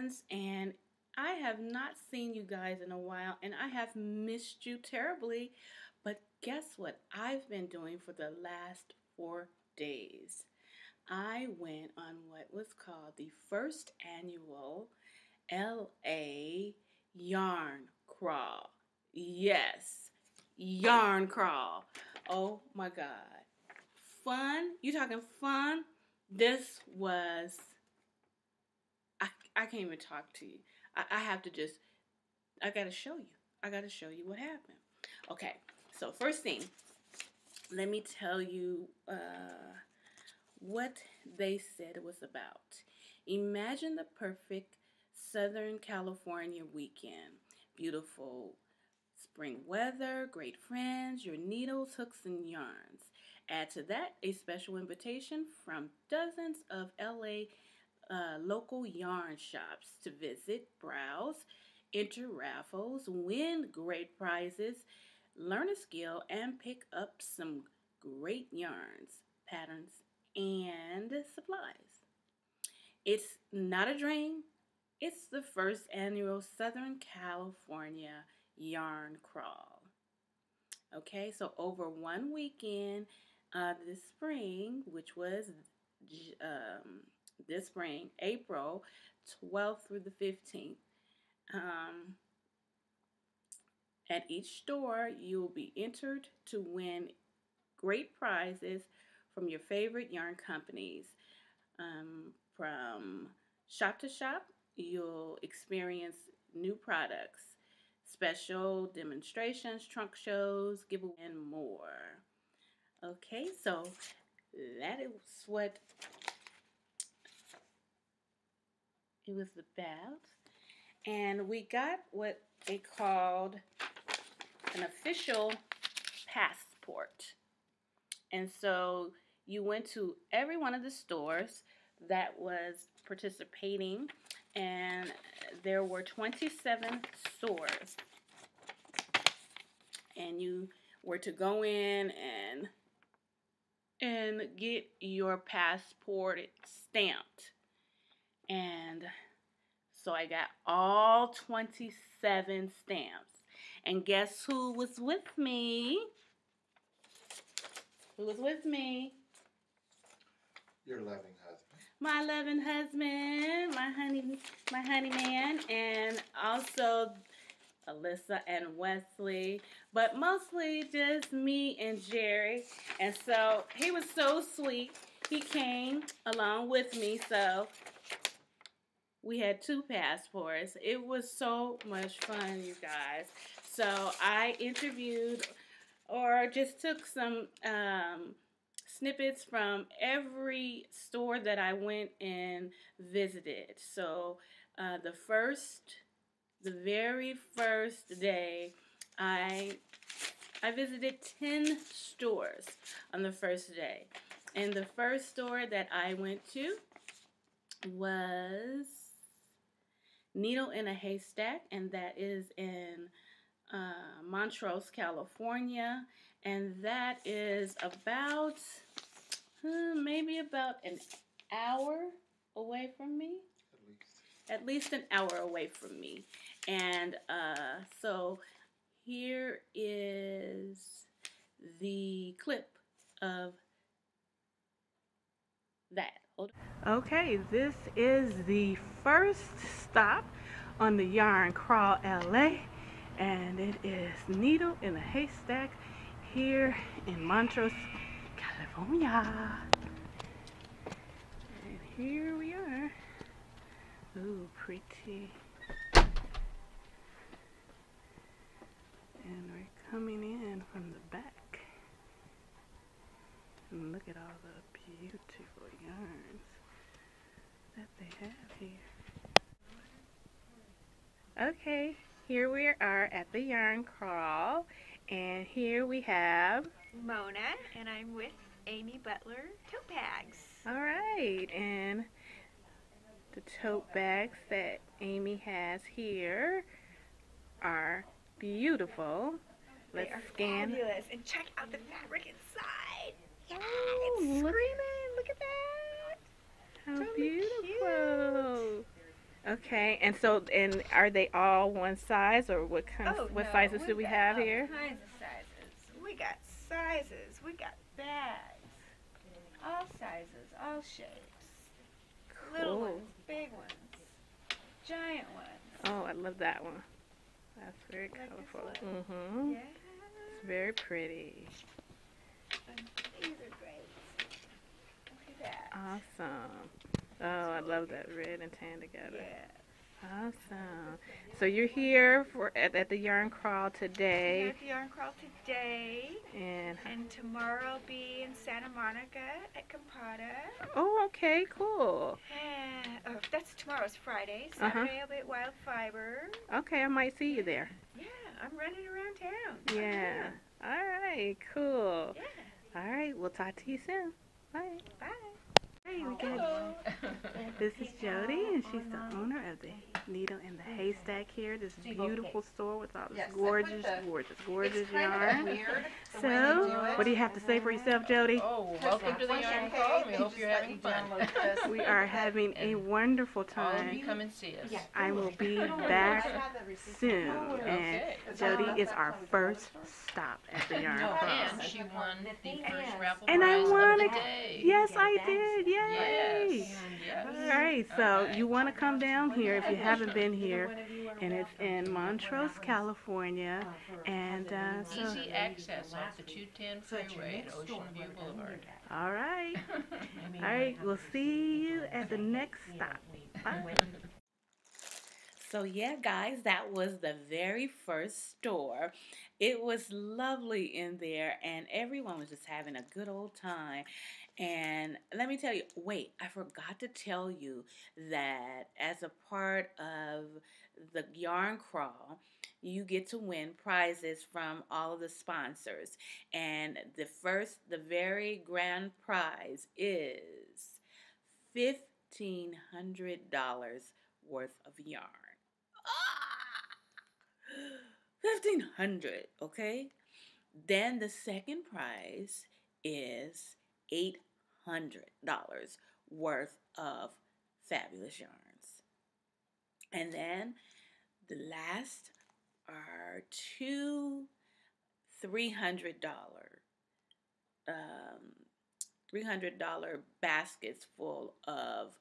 friends, and I have not seen you guys in a while, and I have missed you terribly. But guess what I've been doing for the last four days? I went on what was called the first annual LA Yarn Crawl. Yes, Yarn Crawl. Oh my God. Fun? You talking fun? This was. I, can't even talk to you. I, I have to just. I gotta show you. I gotta show you what happened. Okay, so first thing, let me tell you uh, what they said it was about. Imagine the perfect Southern California weekend. Beautiful spring weather, great friends, your needles, hooks, and yarns. Add to that a special invitation from dozens of LA uh, local yarn shops to visit, browse, enter raffles, win great prizes, learn a skill, and pick up some great yarns, patterns, and supplies. It's not a dream, it's the first annual Southern California Yarn Crawl. Okay, so over one weekend uh, this spring, which was um, this spring, April 12th through the 15th, um, at each store, you will be entered to win great prizes from your favorite yarn companies. Um, from shop to shop, you'll experience new products, special demonstrations, trunk shows, giveaways, and more. Okay, so that is what it was the about. And we got what they called an official passport. And so you went to every one of the stores that was participating, and there were 27 stores. And you were to go in and and get your passport stamped. And so I got all 27 stamps. And guess who was with me? Who was with me? Your loving husband. My loving husband, my honey, my honey man, and also Alyssa and Wesley, but mostly just me and Jerry. And so he was so sweet. He came along with me, so we had two passports. It was so much fun, you guys. So I interviewed or just took some um, snippets from every store that I went and visited. So uh, the first, the very first day, I I visited 10 stores on the first day. And the first store that I went to was Needle in a Haystack, and that is in uh, Montrose, California. And that is about uh, maybe about an hour away from me. At least. At least an hour away from me. And uh, so here is the clip of that. Okay, this is the first stop on the Yarn Crawl LA, and it is Needle in a Haystack here in Montrose, California. And here we are. Ooh, pretty. And we're coming in from the back. And look at all the beautiful yarns that they have here. Okay, here we are at the yarn crawl, and here we have Mona, and I'm with Amy Butler Tote Bags. all right, and the tote bags that Amy has here are beautiful. Let's are scan. fabulous, and check out the fabric inside. Yeah, Oh, it's screaming. Look at that. How Really beautiful! Okay, and so and are they all one size or what kind Oh, of what no, sizes do we have here? kinds of sizes. We got sizes. We got bags. All sizes, all shapes. Little ones, big ones, giant ones. Oh, I love that one. That's very Like colorful. Mm-hmm. Yeah. It's very pretty. And these are great. Look at that. Awesome. Oh, I love that red and tan together. Yeah. Awesome. So you're here for at, at the yarn crawl today, at the yarn crawl today, and and tomorrow I'll be in Santa Monica at Campata. oh, okay, cool. Uh, oh, that's tomorrow's Friday. Saturday I'll be at Wild Fiber. Okay, I might see you there. Yeah, I'm running around town. Yeah. All right, cool. Yeah. All right, we'll talk to you soon. Bye. Bye. Hey, we got This is Jody, and she's the owner of the Needle in the Haystack here. This beautiful store with all this Yes, I put gorgeous, the- gorgeous, gorgeous It's kind yarn. of weird the So, way they do it. what do you have to say for yourself, Jody? Oh, welcome to the once Yarn pay, Call. We hope you're having fun. We are having a wonderful All of you time. come and see us. I will be back soon, and Okay. Jody is our first stop at the yarn No, crawl. and she won the first raffle And I prize won of a- the day. Yes, I did. Yay! Yes. Yes. All right, so Okay. you want to come down here if you haven't been here, and it's in Montrose, California, and uh, so Easy access off the 210 freeway at Ocean View Boulevard. all right, all right, we'll see you at the next stop. Bye. So yeah, guys, that was the very first store. It was lovely in there, and everyone was just having a good old time. And let me tell you, wait, I forgot to tell you that as a part of the yarn crawl, you get to win prizes from all of the sponsors. And the first, the very grand prize is $1,500 worth of yarn. Ah! Fifteen hundred, okay? Then the second prize is eight hundred dollars worth of fabulous yarns. And then the last are two three hundred dollar um three hundred dollar baskets full of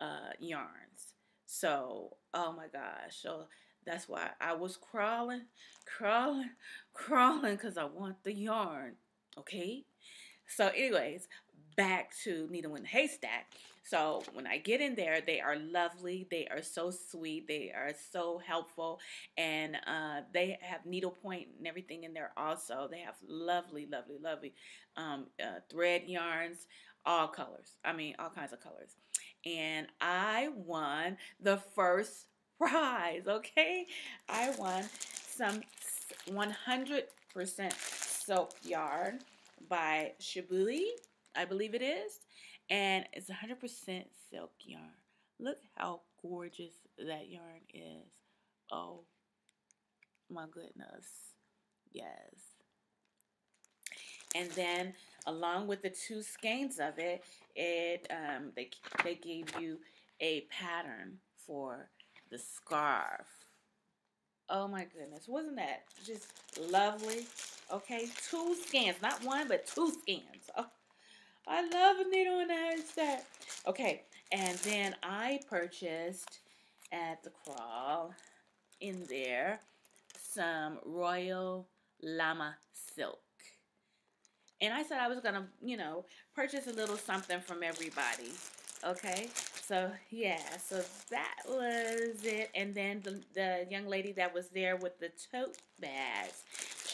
uh yarns. So, oh my gosh. So that's why I was crawling, crawling, crawling because I want the yarn. Okay? So, anyways, back to Needle the Haystack. So, when I get in there, they are lovely. They are so sweet. They are so helpful. And uh, they have needlepoint and everything in there also. They have lovely, lovely, lovely um, uh, thread yarns, all colors. I mean, all kinds of colors. And I won the first prize, okay? I won some 100% silk yarn by Shibui, I believe it is. And it's 100% silk yarn. Look how gorgeous that yarn is. Oh my goodness. Yes. And then along with the two skeins of it, it um, they they gave you a pattern for the scarf. Oh my goodness, wasn't that just lovely? Okay, two skeins, not one, but two skeins. Oh, I love a needle in a haystack. Okay, and then I purchased at the crawl in there some Royal Llama silk. And I said I was gonna, you know, purchase a little something from everybody. Okay, so yeah, so that was it. And then the, the young lady that was there with the tote bags,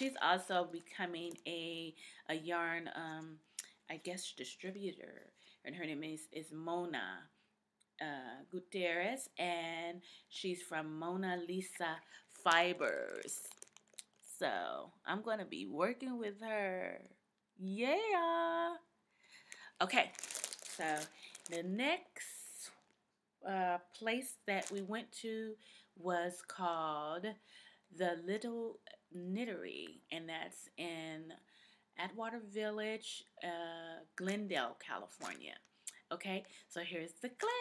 she's also becoming a a yarn, um, I guess distributor, and her name is is Mona uh, Gutierrez, and she's from Mona Lisa Fibers. So I'm gonna be working with her. Yeah. Okay, so the next uh, place that we went to was called the Little Knittery, and that's in Atwater Village, uh, Glendale, California. Okay, so here's the clip.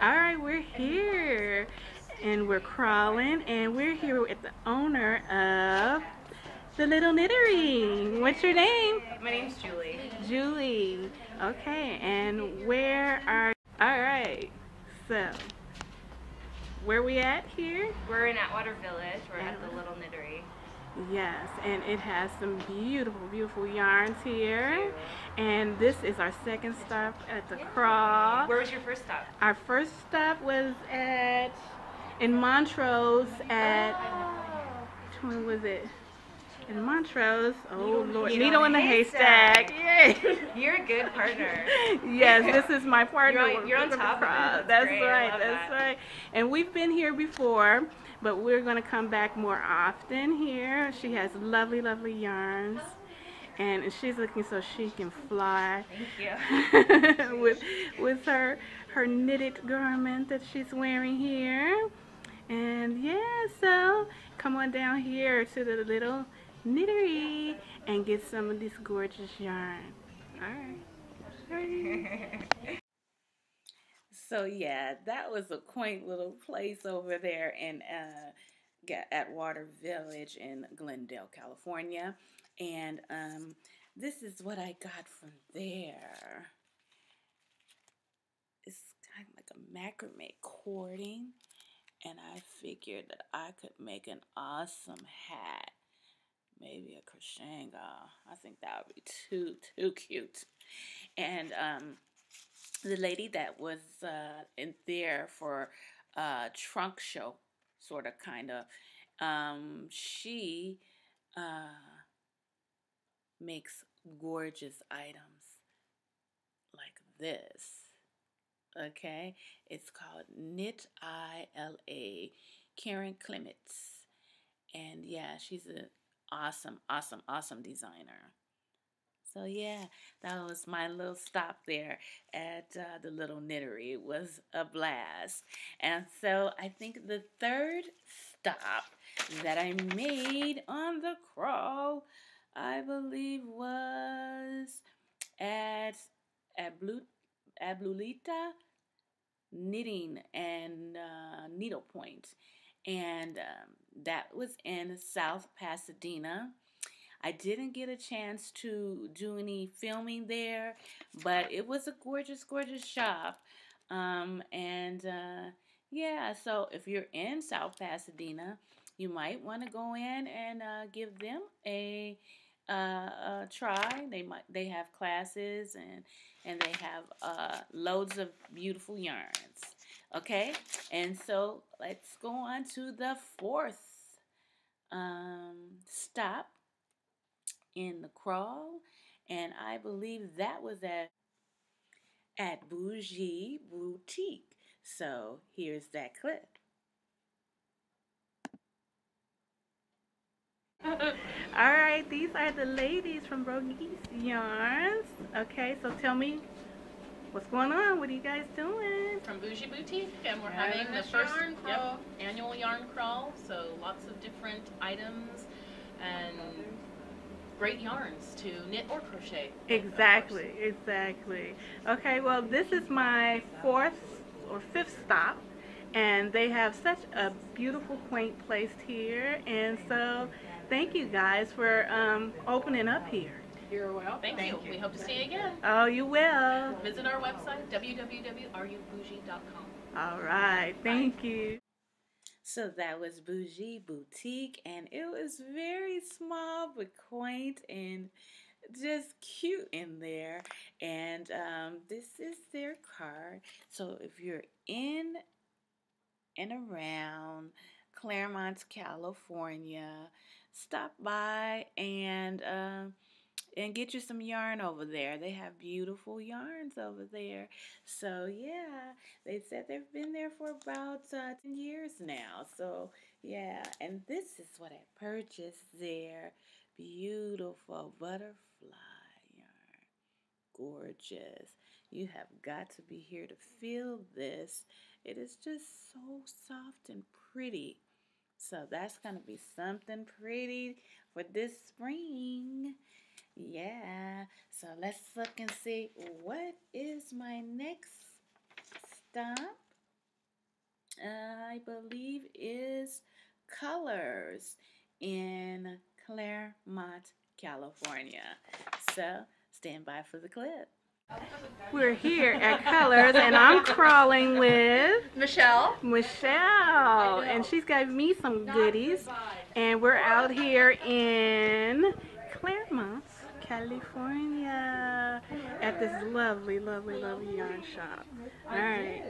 All right, we're here and we're crawling and we're here with the owner of the Little Knittery. What's your name? My name's Julie. Julie. Okay, and where are All right. So, where we at here? We're in Atwater Village. We're at the Little Knittery. Yes, and it has some beautiful, beautiful yarns here. And this is our second stop at the crawl. Where was your first stop? Our first stop was at in Montrose at oh. which one was it? In Montrose. Oh Lord, Needle needle in the haystack. Yay! You're a good partner. yes, this is my partner. You're on- you're on top of That's That's right. That's that. right. And we've been here before, but we're going to come back more often here. She has lovely, lovely yarns. And she's looking so she can fly Thank you. with with her her knitted garment that she's wearing here. And yeah, so come on down here to the little knittery and get some of this gorgeous yarn. All right. So yeah, that was a quaint little place over there in uh, Ga- Atwater Village in Glendale, California, and um, this is what I got from there. It's kind of like a macrame cording, and I figured that I could make an awesome hat. Maybe a crocheting. I think that would be too too cute. And um, the lady that was uh, in there for uh, trunk show, sort of, kind of, um, she uh, makes gorgeous items like this. Okay, it's called Knit I L A, Karen Clements, and yeah, she's an awesome, awesome, awesome designer. So yeah, that was my little stop there at uh, the little knittery. It was a blast. And so I think the third stop that I made on the crawl, I believe was at Ablu- Abuelita Knitting and uh, Needlepoint. And um, that was in South Pasadena. I didn't get a chance to do any filming there, but it was a gorgeous, gorgeous shop. Um, and uh, yeah, so if you're in South Pasadena, you might want to go in and uh, give them a, uh, a try. They might they have classes and and they have uh, loads of beautiful yarns. Okay, and so let's go on to the fourth um, stop in the crawl, and I believe that was at at Bourgee Boutique. So here's that clip. All right, these are the ladies from Brogy's Yarns. Okay, so tell me what's going on. What are you guys doing? Boutique, and we're Having having the first yarn yep, annual yarn crawl. So lots of different items and great yarns to knit or crochet. Exactly, exactly. Okay, well, this is my fourth or fifth stop, and they have such a beautiful, quaint place here. And so, thank you guys for um, opening up here. You're welcome. Thank, Thank you. you. We hope to see you again. Oh, you will. Visit our website www.rubougie.com. All right, thank you. So that was Bourgee Boutique, and it was very small but quaint and just cute in there. And um, this is their card. So if you're in and around Claremont, California, stop by and um, and get you some yarn over there. They have beautiful yarns over there. So yeah, they said they've been there for about uh, 10 years now. So yeah, and this is what I purchased there. Beautiful butterfly yarn. Gorgeous. You have got to be here to feel this. It is just so soft and pretty. So that's going to be something pretty for this spring. Yeah. So let's look and see what is my next stop. Uh, I believe is Colors in Claremont, California. So stand by for the clip. We're here at Colors, and I'm crawling with Michelle. Michelle, and she's got me some goodies. And we're out here in Claremont, California, at this lovely, lovely, lovely yarn shop. All right.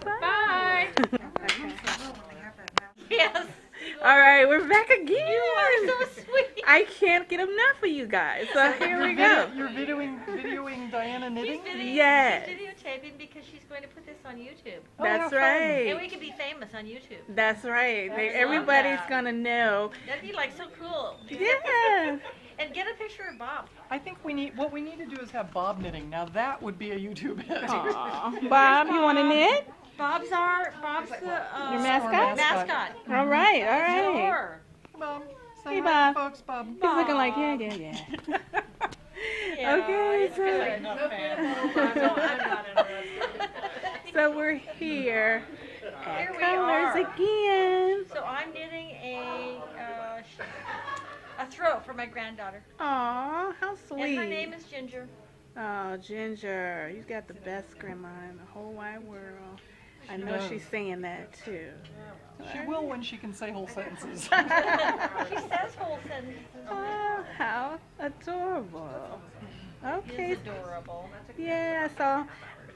Bye. okay. Yes. All right, we're back again. You are so sweet. I can't get enough of you guys. So here we go. You're videoing, videoing Diana knitting? She's videoing, Yes. she's videotaping because she's going to put this on YouTube. Oh, That's right. And we can be famous on YouTube. That's right. They, everybody's that. gonna know. That'd be like so cool. Yeah. And get a picture of Bob. I think we need, what we need to do is have Bob knitting. Now that would be a YouTube hit. Aw. Bob, you want to knit? Bob's our Bob's the uh, Your mascot? mascot. All right. All right. Sure. Bob, say Hey, hi, Bob. folks, Bob. He's looking like yeah, yeah, yeah. Yeah, Okay, it's so- good. Not a fan. No, I'm not interested. So we're here at Here we Colors are. again. So I'm knitting a uh, sh- a throat for my granddaughter, Aw, how sweet. and her name is Ginger. Oh, Ginger, you've got the best grandma in the whole wide world. I know does. she's saying that too. She will when she can say whole sentences. She says whole sentences. Oh, how adorable. Okay, It's adorable. yeah, so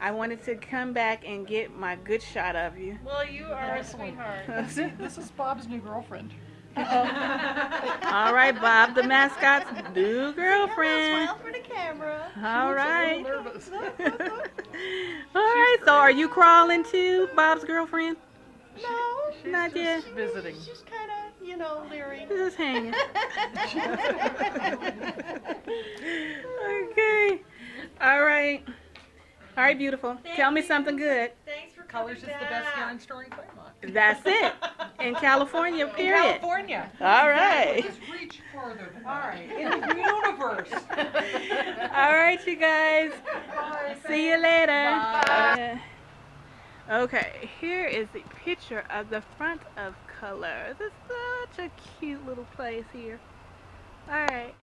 I wanted to come back and get my good shot of you. Well, you are a sweetheart. See, this is Bob's new girlfriend. All right, Bob, the mascot's new girlfriend. Smile for the camera. All She right. looks a little nervous. All right, so are you crawling too, Bob's girlfriend? No, she's Not just yet. visiting. She's kind of, you know, leery. Just hanging. okay. All right. All right, beautiful. Tell me Thank something good. Thanks for coming Colors is the best back. yarn store in Claremont. That's it. In California, In period. California. All right. Just reach further than that. In the universe. All right, you guys. See you later. Bye. Okay, here is the picture of the front of Colors. It's such a cute little place here. All right.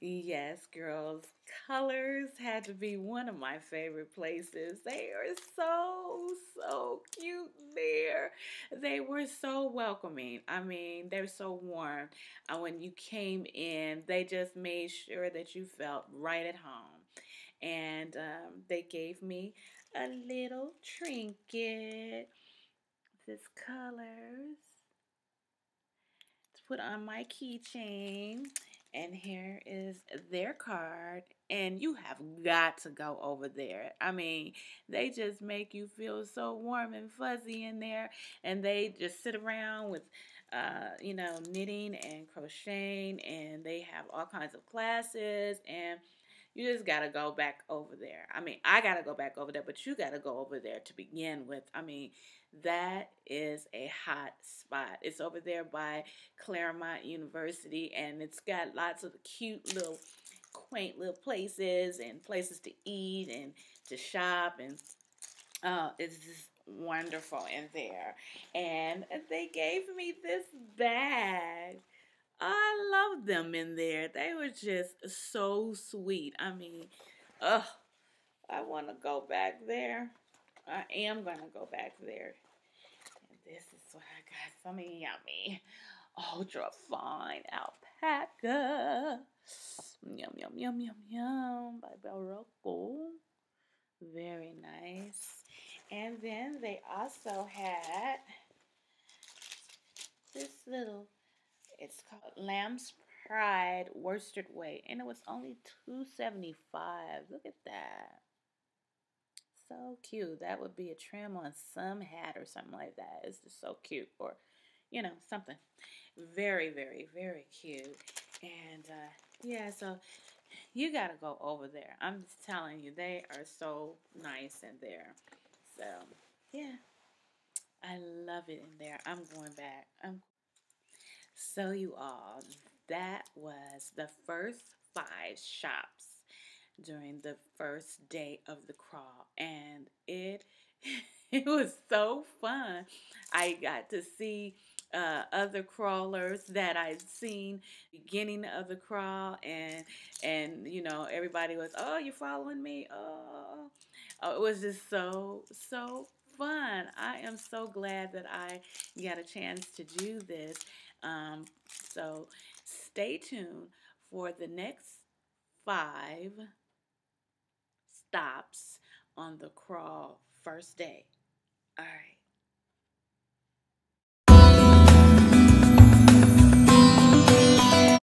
Yes, girls. Colors had to be one of my favorite places. They are so, so cute there. They were so welcoming. I mean, they're so warm. And when you came in, they just made sure that you felt right at home. And um, they gave me a little trinket. This colors to put on my keychain. And here is their card. And you have got to go over there. I mean, they just make you feel so warm and fuzzy in there. And they just sit around with, uh, you know, knitting and crocheting. And they have all kinds of classes. And you just got to go back over there. I mean, I got to go back over there, but you got to go over there to begin with. I mean, that is a hot spot. It's over there by Claremont University, and it's got lots of cute little, quaint little places and places to eat and to shop, and uh, it's just wonderful in there. And they gave me this bag. I love them in there. They were just so sweet. I mean, ugh, I want to go back there. I am to go back there. And this is what I got for me. Yummy. Ultra fine alpaca. Yum, yum, yum, yum, yum. By Berroco. Very nice. And then they also had this little, it's called Lamb's Pride worsted Way, And it was only two seventy five. Look at that. So cute. That would be a trim on some hat or something like that. It's just so cute. Or, you know, something. Very, very, very cute. And uh, yeah, so you got to go over there. I'm just telling you, they are so nice in there. So, yeah. I love it in there. I'm going back. I'm so you all, that was the first five shops during the first day of the crawl and it it was so fun. I got to see uh, other crawlers that I'd seen beginning of the crawl, and and you know everybody was, oh, you're following me, oh, oh it was just so so fun. I am so glad that I got a chance to do this. Um, so stay tuned for the next five stops on the crawl first day. All right.